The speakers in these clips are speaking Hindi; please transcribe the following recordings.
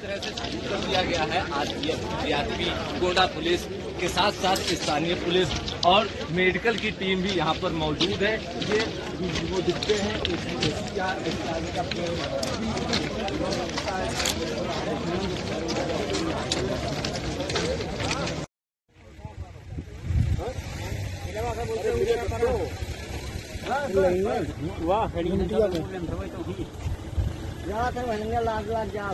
तरह से सूचना दिया गया है। आज डीआरपी गोंडा पुलिस के साथ साथ स्थानीय पुलिस और मेडिकल की टीम भी यहाँ पर मौजूद है। ये वो दिखते हैं वाह लाग लाग जा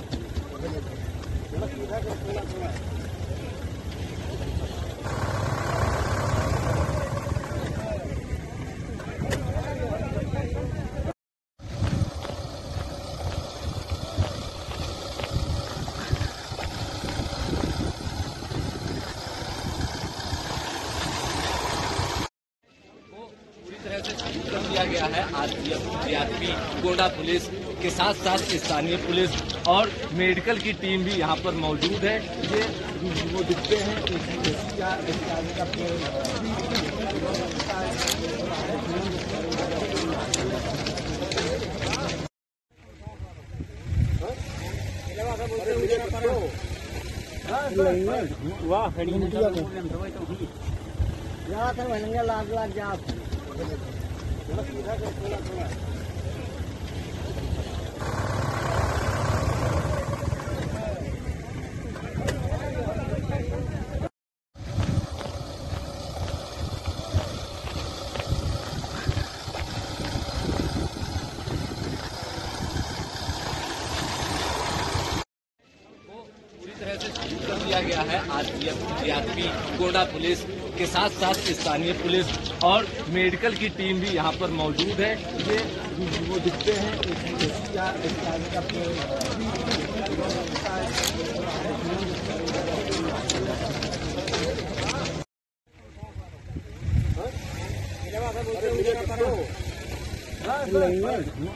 पूरी तरह से दिया गया है आज डीआरपी गोंडा पुलिस के साथ साथ स्थानीय पुलिस और मेडिकल की टीम भी यहाँ पर मौजूद है। ये वो दिखते हैं। वाह लाग लाग जा है। डीआरपी गोंडा पुलिस के साथ साथ स्थानीय पुलिस और मेडिकल की टीम भी यहाँ पर मौजूद है। ये वो दिखते हैं।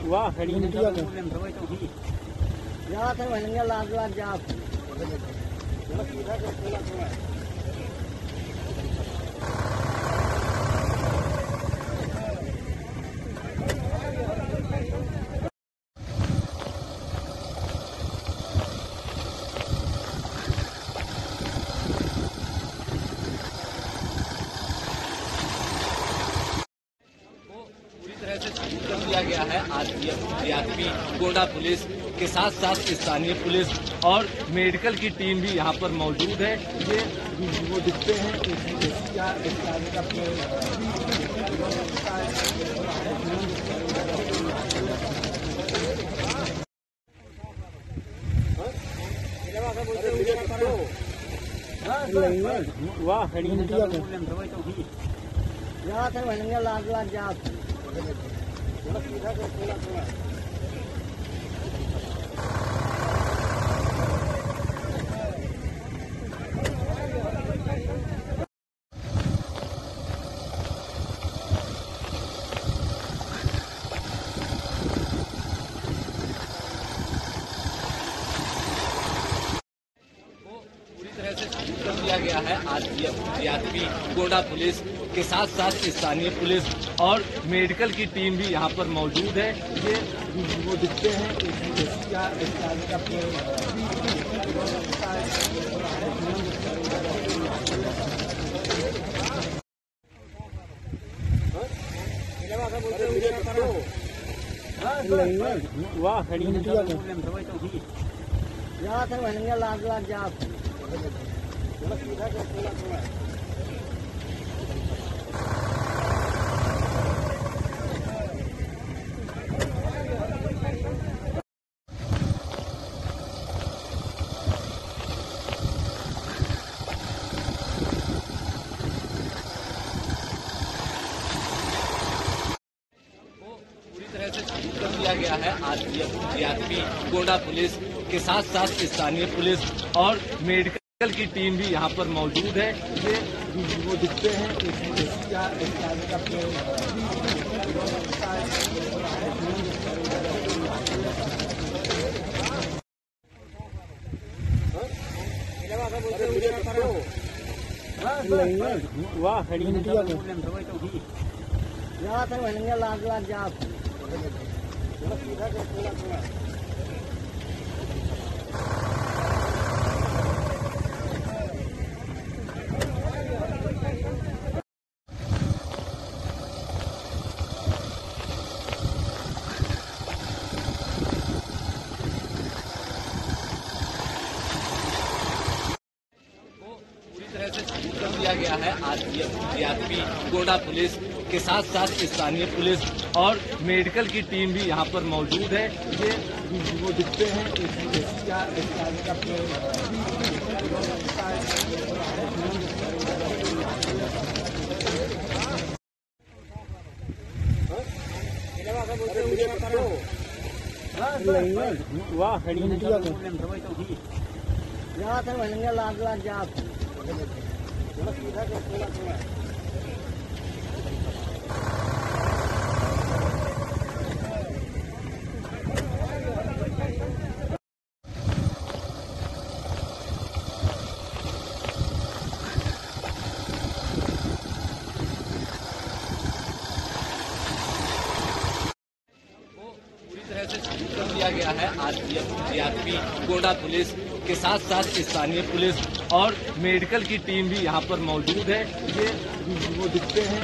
वाह लाग लाग जा 我们离开这个车辆之外 पूरी तरह से सूचना दिया गया है। आज डीआरपी गोंडा पुलिस के साथ साथ स्थानीय पुलिस और मेडिकल की टीम भी यहाँ पर मौजूद है। ये वो दिखते हैं। वाह लाग लाग जा गया है आज डीआरपी गोंडा पुलिस के साथ साथ स्थानीय पुलिस और मेडिकल की टीम भी यहाँ पर मौजूद है। ये वो दिखते हैं। वाह लाग लाग जा है। आज डीआरपी गोंडा पुलिस के साथ साथ स्थानीय पुलिस और मेडिकल की टीम भी यहाँ पर मौजूद है। ये वो दिखते हैं। इसका इसका वाह लाग लाग तो पूरी तरह से छूट दिया गया है आज डीआरपी गोडा पुलिस के साथ साथ स्थानीय पुलिस और मेडिकल की टीम भी यहाँ पर मौजूद है। ये वो दिखते हैं। मिलेंगे लाख लाख जाप। कर दिया गया है। आरपीएफ जीआरपी गोंडा पुलिस के साथ साथ स्थानीय पुलिस और मेडिकल की टीम भी यहाँ पर मौजूद है। ये वो दिखते हैं।